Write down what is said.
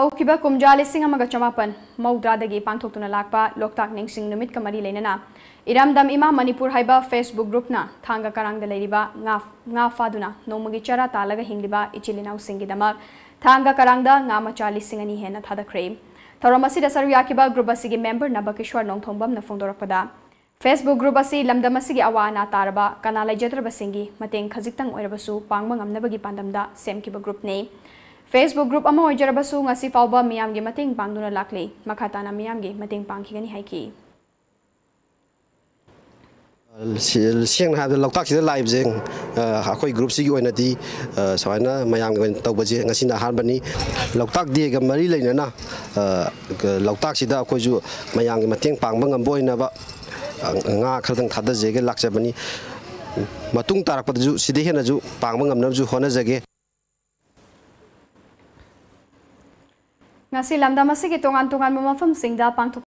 हौकिबा कुमजा लिसिंग अमग चमापन मौद्रादगी पांथोक्तुना लाकपा लोकताक निंगसिंग नुमित कमरी लेनना इरामदम इमा मणिपुर हाइबा फेसबुक ग्रुपना थांगा करांगदा लेरिबा ngaf ngafaदुना नोमगी चरा तालगा हिंगलिबा इचिलिनाउ सिंगिदमक थांगा करांगदा ngama chali singani hena thadakhre thoroma sida saru yakiba group asigi member nabakishwar nongthongbam na phongdorapda Facebook group asi lamdam asigi awana taraba kana laijadraba singi mateng khajik tang oirabasu pangma ngamnabagi pandamda semkiba group nei Facebook group amo oijarabasu ngasi fawba miyam gi mateng pangduna lakle makhatana miyam gi mateng pangkhigani haiki ꯁꯦꯡꯅ ꯍꯥꯏꯕꯗ ꯂꯣꯛꯇꯥꯛꯁꯤꯗ ꯂꯥꯛꯏꯕꯁꯦ ꯑꯩꯈꯣꯏ ꯒ꯭ꯔꯨꯞꯁꯤꯒꯤ ꯑꯣꯏꯅꯗꯤ ꯁꯨꯃꯥꯏꯅ ꯃꯌꯥꯝꯒꯤ ꯑꯣꯏꯅ ꯇꯧꯕꯁꯦ ꯉꯁꯤꯅ ꯑꯍꯥꯟꯕꯅꯤ ꯂꯣꯛꯇꯥꯛ ꯗꯦꯒ ꯃꯔꯤ ꯂꯩꯅꯅ ꯂꯣꯛꯇꯥꯛꯁꯤꯗ ꯑꯩꯈꯣꯏꯁꯨ ꯃꯌꯥꯝꯒꯤ ꯃꯇꯦꯡ ꯄꯥꯡꯕ ꯉꯝꯕ ꯑꯣꯏꯅꯕ ꯉꯥ ꯈꯔꯗꯪ ꯊꯥꯗꯖꯒꯦ ꯂꯥꯛꯆꯕꯅꯤ ꯃꯇꯨꯡ ꯇꯥꯔꯛꯄꯗꯁꯨ ꯁꯤꯗ ꯍꯦꯟꯅꯁꯨ ꯄꯥꯡꯕ ꯉꯝꯅꯕꯁꯨ ꯍꯣꯠꯅꯖꯒꯦ ngasi lamdam asigi tongan tongan mafam singda pangthok